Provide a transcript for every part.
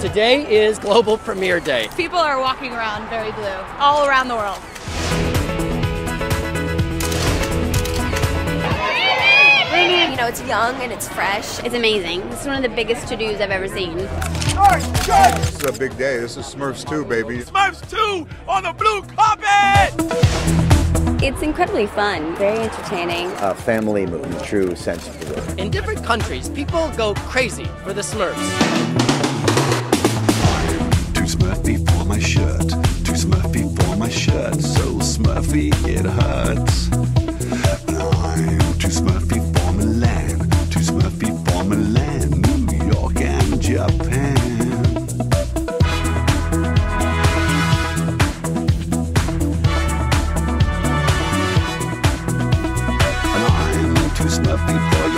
Today is Global Premiere Day. People are walking around very blue all around the world. You know, it's young and it's fresh. It's amazing. It's one of the biggest to-dos I've ever seen. This is a big day. This is Smurfs 2, baby. Smurfs 2 on the blue carpet! It's incredibly fun, very entertaining. A family movie true sense of the word. In different countries, people go crazy for the Smurfs. Too smurfy for my shirt, too smurfy for my shirt, so smurfy it hurts. I'm too smurfy for Milan, too smurfy for Milan, New York and Japan. And smurfy for your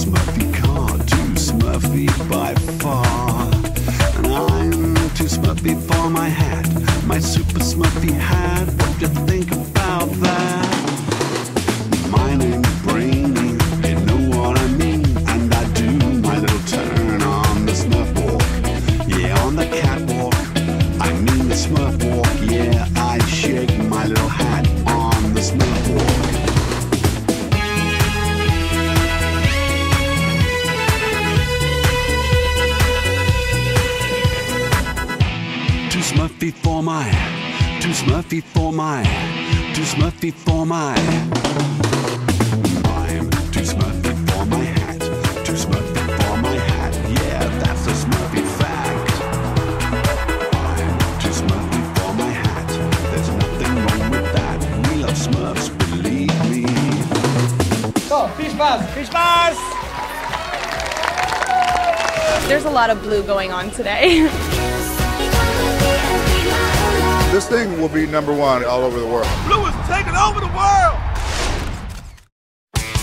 smurfy car, too smurfy by far. And I'm too smurfy for my hat, my super smurfy hat. What do you think my, too smurfy for my, too smurfy for my. I'm too smurfy for my hat, too smurfy for my hat. Yeah, that's a smurfy fact. I'm too smurfy for my hat. There's nothing wrong with that. We love Smurfs, believe me. There's a lot of blue going on today. This thing will be number one all over the world. Blue is taking over the world!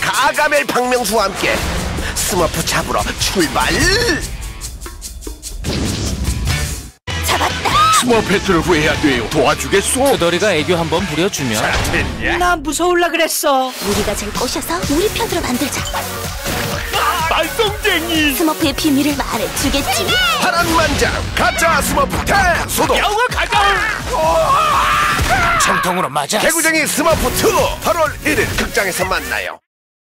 가가멜 박명수와 함께 스머프 잡으러 출발! 스머프 배틀을 구해야 돼요. 도와주겠소? 투덜이가 애교 한번 부려주면 됐냐? 나 무서울라 그랬어. 우리가 잘 꼬셔서 우리 편으로 만들자. 말썽쟁이! 스머프의 비밀을 말해주겠지. 파란만장 가짜 스머프 대소동! 영어 가자! 정통으로 맞아 개구쟁이 2 8월 1일 극장에서 만나요.